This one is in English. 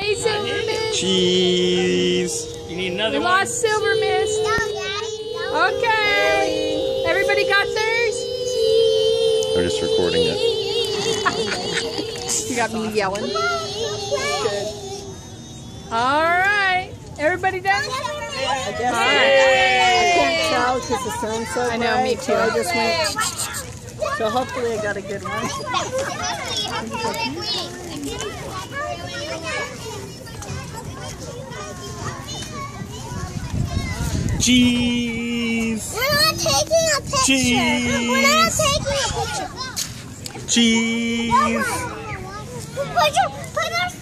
Hey, Silver Mist. Cheese. You need another We one? lost Silver Mist. Okay. Everybody got theirs? I'm just recording it. You got me yelling. All right. Everybody done? I guess All I, can't tell because the sun's so I know, me too. So I just went. So hopefully I got a good one. Cheese. We're not taking a picture. Cheese. We're not taking a picture. Cheese. Put, your, put our stuff right here.